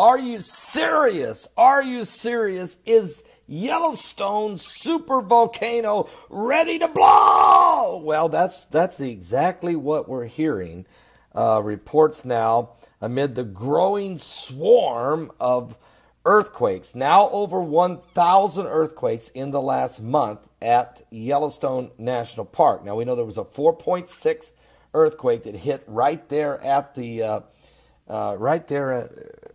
Are you serious? Are you serious? Is Yellowstone super volcano ready to blow? Well, that's that's exactly what we're hearing. Uh, reports now amid the growing swarm of earthquakes. Now over 1,000 earthquakes in the last month at Yellowstone National Park. Now we know there was a 4.6 earthquake that hit right there at the uh, uh, right there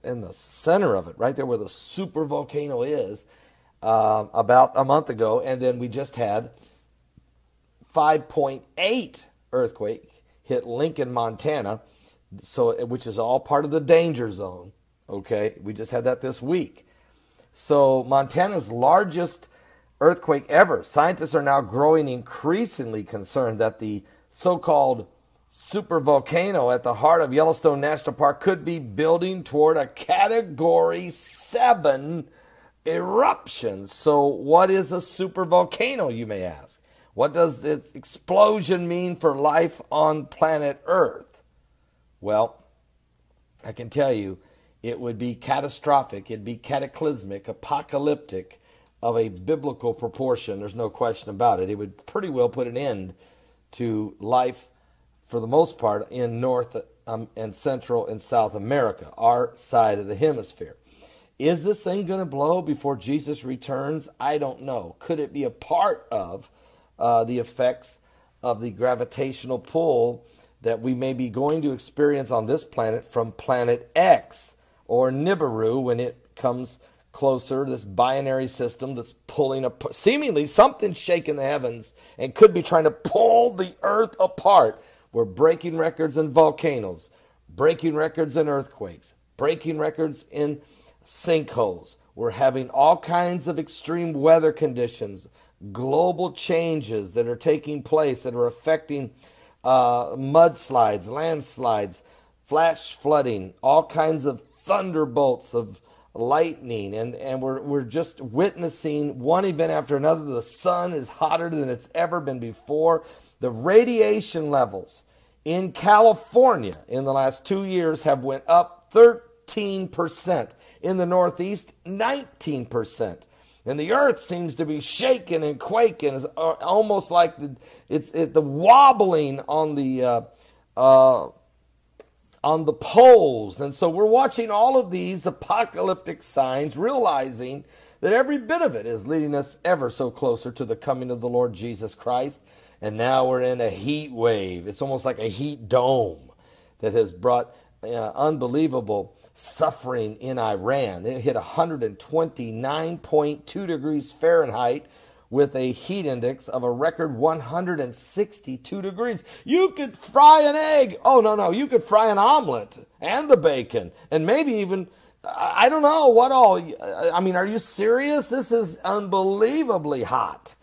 in the center of it, right there where the super volcano is, uh, about a month ago, and then we just had 5.8 earthquake hit Lincoln, Montana, so which is all part of the danger zone. Okay, we just had that this week. So Montana's largest earthquake ever. Scientists are now growing increasingly concerned that the so-called super volcano at the heart of Yellowstone National Park could be building toward a category 7 eruption. So what is a super volcano you may ask? What does its explosion mean for life on planet Earth? Well, I can tell you it would be catastrophic, it'd be cataclysmic, apocalyptic of a biblical proportion. There's no question about it. It would pretty well put an end to life for the most part in North um, and Central and South America, our side of the hemisphere. Is this thing going to blow before Jesus returns? I don't know. Could it be a part of uh, the effects of the gravitational pull that we may be going to experience on this planet from planet X or Nibiru when it comes closer, this binary system that's pulling up, seemingly something shaking the heavens and could be trying to pull the earth apart. We're breaking records in volcanoes, breaking records in earthquakes, breaking records in sinkholes. We're having all kinds of extreme weather conditions global changes that are taking place that are affecting uh, mudslides, landslides, flash flooding, all kinds of thunderbolts of lightning, and, and we're, we're just witnessing one event after another. The sun is hotter than it's ever been before. The radiation levels in California in the last two years have went up 13%. In the Northeast, 19% and the earth seems to be shaking and quaking. It's uh, almost like the, it's it, the wobbling on the uh, uh, on the poles. And so we're watching all of these apocalyptic signs, realizing that every bit of it is leading us ever so closer to the coming of the Lord Jesus Christ. And now we're in a heat wave. It's almost like a heat dome that has brought uh, unbelievable suffering in Iran. It hit 129.2 degrees Fahrenheit with a heat index of a record 162 degrees. You could fry an egg. Oh, no, no. You could fry an omelet and the bacon and maybe even, I don't know what all. I mean, are you serious? This is unbelievably hot.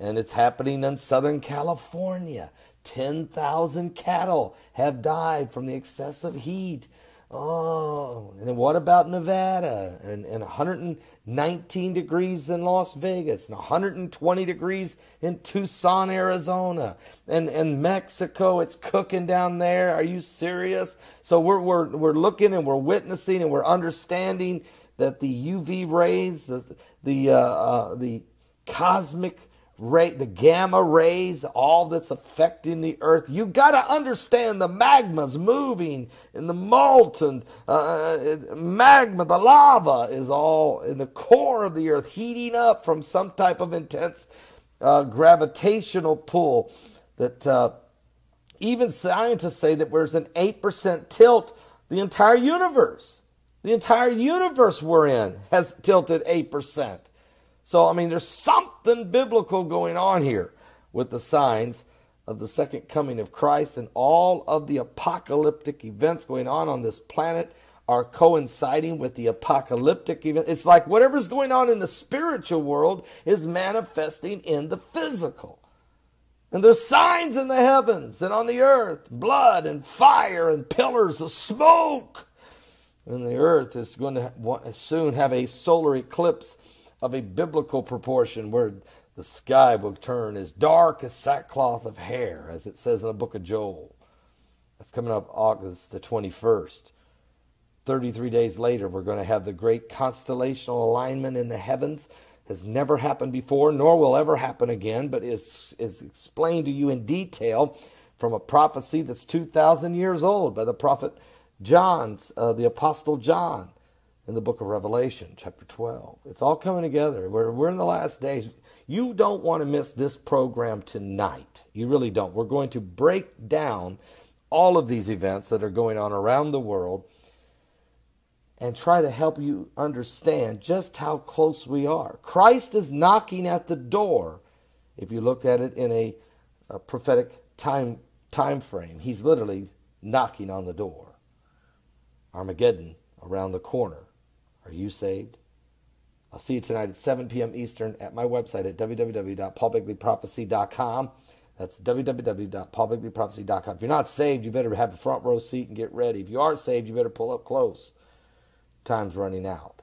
And it's happening in Southern California. 10,000 cattle have died from the excessive heat. Oh, and what about Nevada? And, and 119 degrees in Las Vegas, and 120 degrees in Tucson, Arizona, and, and Mexico. It's cooking down there. Are you serious? So we're, we're, we're looking and we're witnessing and we're understanding that the UV rays, the, the, uh, uh, the cosmic ray, the gamma rays, all that's affecting the earth. You got to understand the magma's moving and the molten uh, uh, magma, the lava is all in the core of the earth, heating up from some type of intense uh, gravitational pull. That uh, even scientists say that there's an 8% tilt the entire universe. The entire universe we're in has tilted 8%. So, I mean, there's something biblical going on here with the signs of the second coming of Christ and all of the apocalyptic events going on on this planet are coinciding with the apocalyptic event. It's like whatever's going on in the spiritual world is manifesting in the physical. And there's signs in the heavens and on the earth, blood and fire and pillars of smoke. And the earth is going to soon have a solar eclipse of a biblical proportion where the sky will turn as dark as sackcloth of hair, as it says in the book of Joel. That's coming up August the 21st. 33 days later, we're going to have the great constellational alignment in the heavens. Has never happened before, nor will ever happen again, but is, is explained to you in detail from a prophecy that's 2,000 years old by the prophet John, uh, the Apostle John, in the book of Revelation, chapter 12. It's all coming together. We're, we're in the last days. You don't want to miss this program tonight. You really don't. We're going to break down all of these events that are going on around the world and try to help you understand just how close we are. Christ is knocking at the door. If you look at it in a, a prophetic time time frame. He's literally knocking on the door. Armageddon around the corner. Are you saved? I'll see you tonight at 7 p.m. Eastern at my website at www.paulbegleyprophecy.com. That's www.paulbegleyprophecy.com. If you're not saved, you better have a front row seat and get ready. If you are saved, you better pull up close. Time's running out.